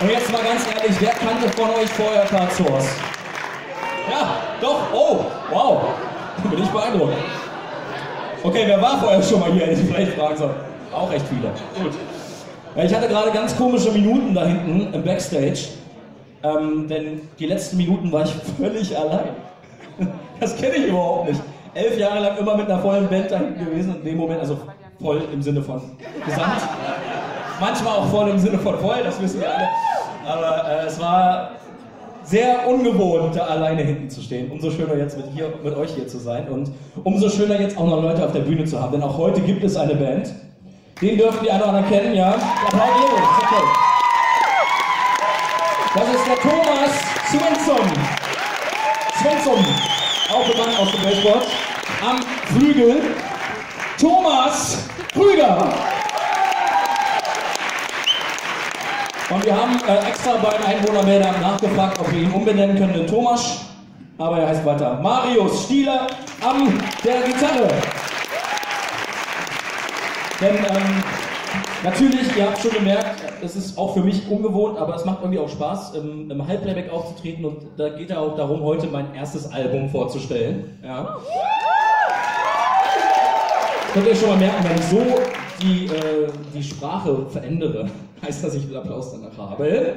Und jetzt mal ganz ehrlich, wer kannte von euch vorher Karl Source? Ja, doch, oh, wow, bin ich beeindruckt. Okay, wer war vorher schon mal hier, hätte ich vielleicht fragen sollen. Auch recht viele. Gut. Ich hatte gerade ganz komische Minuten da hinten im Backstage, ähm, denn die letzten Minuten war ich völlig allein. Das kenne ich überhaupt nicht. Elf Jahre lang immer mit einer vollen Band da hinten gewesen und in dem Moment, also voll im Sinne von Gesamt. Manchmal auch voll im Sinne von voll, das wissen wir alle. Aber äh, es war sehr ungewohnt, da alleine hinten zu stehen. Umso schöner jetzt mit, hier, mit euch hier zu sein und umso schöner jetzt auch noch Leute auf der Bühne zu haben, denn auch heute gibt es eine Band. Den dürfen die anderen kennen, ja? Applaudieren, okay. Das ist der Thomas Svensson. Svensson, auch bekannt aus dem Baseball. Am Flügel Thomas Krüger. Und wir haben äh, extra bei den Einwohnermeldern nachgefragt, ob wir ihn umbenennen können in Thomas. Aber er heißt weiter Marius Stieler am der Gitarre. Denn ähm, natürlich, ihr habt schon gemerkt, es ist auch für mich ungewohnt, aber es macht irgendwie auch Spaß, im, im Halbplayback aufzutreten. Und da geht ja auch darum, heute mein erstes Album vorzustellen. Ja. Könnt ihr schon mal merken, wenn ich so die, äh, die Sprache verändere, heißt das, ich will Applaus danach habe.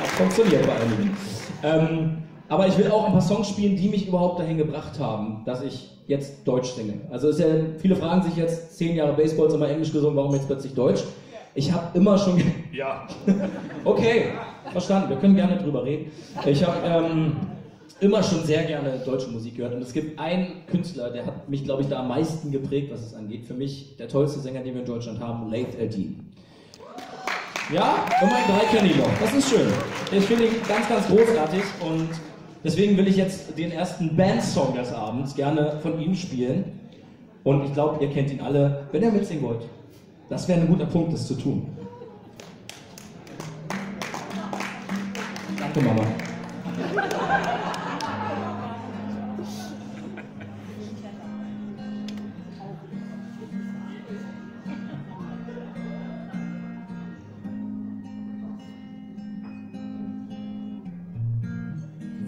Das funktioniert bei einigen. Ähm, aber ich will auch ein paar Songs spielen, die mich überhaupt dahin gebracht haben, dass ich jetzt Deutsch singe. Also ist ja, viele fragen sich jetzt, zehn Jahre Baseballs immer Englisch gesungen, warum jetzt plötzlich Deutsch? Ich habe immer schon... ja. okay, verstanden, wir können gerne drüber reden. Ich habe... Ähm, immer schon sehr gerne deutsche Musik gehört. Und es gibt einen Künstler, der hat mich, glaube ich, da am meisten geprägt, was es angeht. Für mich der tollste Sänger, den wir in Deutschland haben, Late Eldin. Ja, immerhin drei kenne ich noch. Das ist schön. Ich finde ihn ganz, ganz großartig und deswegen will ich jetzt den ersten Bandsong des Abends gerne von ihm spielen. Und ich glaube, ihr kennt ihn alle, wenn ihr mitsingen wollt. Das wäre ein guter Punkt, das zu tun. Danke, Mama.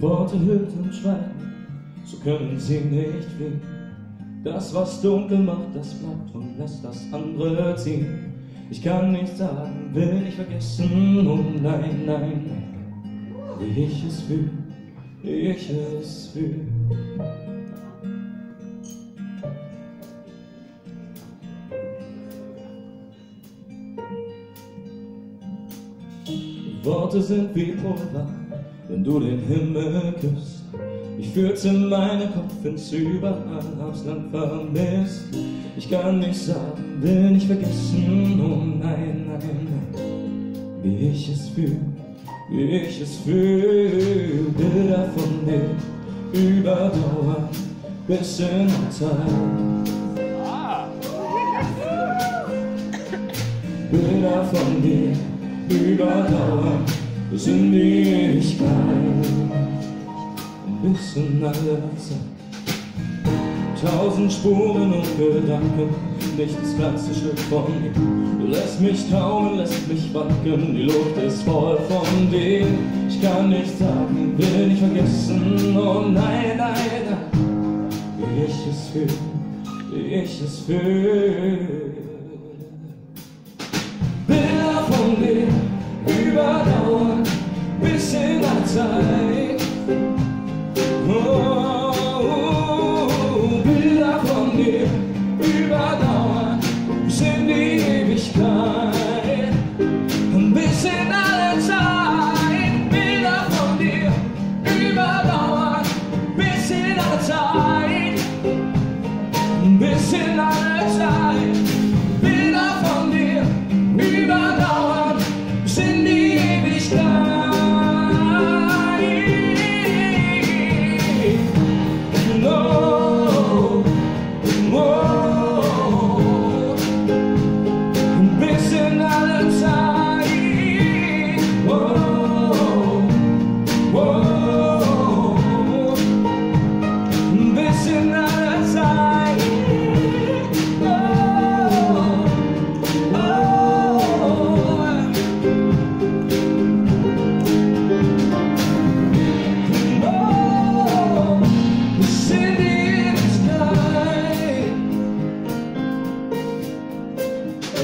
Worte hüllt und schweigen, so können sie nicht fliehen. Das, was dunkel macht, das bleibt und lässt das andere ziehen. Ich kann nicht sagen, will nicht vergessen, oh nein, nein, nein, wie ich es fühle, wie ich es fühle. Worte sind wie Pulver, wenn du den Himmel küsst. Ich führte meinen Kopf ins Überall, hab's lang vermisst. Ich kann nicht sagen, will nicht vergessen, oh nein, nein, nein, wie ich es fühl, wie ich es fühl. Bilder von dir überdauern bis in Zeit. Bilder von dir überdauern bis in die Ewigkeit bis in alle Zeit. Tausend Spuren und Gedanken, nicht das ganze Stück von mir. Du lässt mich taumeln, lässt mich wanken, die Luft ist voll von dir. Ich kann nicht sagen, will nicht vergessen, oh nein, nein, nein, wie ich es fühl, wie ich es fühl. Bilder von dir überdauern bis in der Zeit.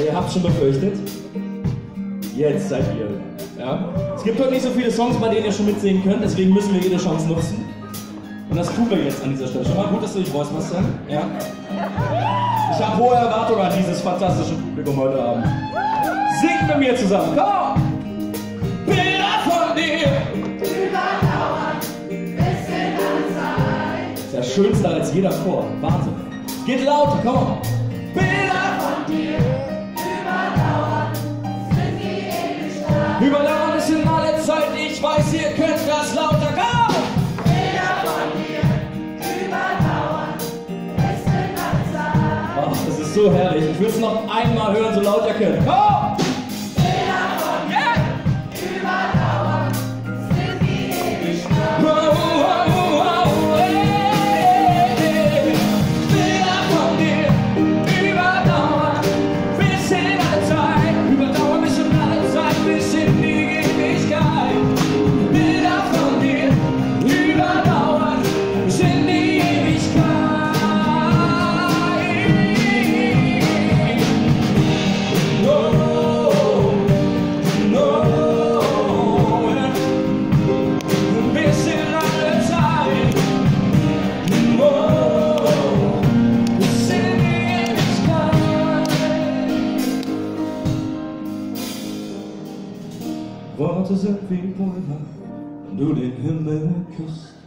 Ihr habt schon befürchtet. Jetzt seid ihr. Ja? Es gibt heute nicht so viele Songs, bei denen ihr schon mitsingen könnt, deswegen müssen wir jede Chance nutzen. Und das tun wir jetzt an dieser Stelle. Schon mal gut, dass du dich freust, Marcel. Ja? Ich habe hohe Erwartungen an dieses fantastische Publikum heute Abend. Singt mit mir zusammen. Komm! Bilder von als jeder Chor. Wahnsinn. Geht lauter, komm. Bilder von dir! Überdauern es in alle Zeit, ich weiß, ihr könnt das lauter. Komm! Ach, das ist so herrlich. Ich will es noch einmal hören, so laut ihr könnt. Komm! Worte sind wie Pulver, wenn du den Himmel küsst. Ah.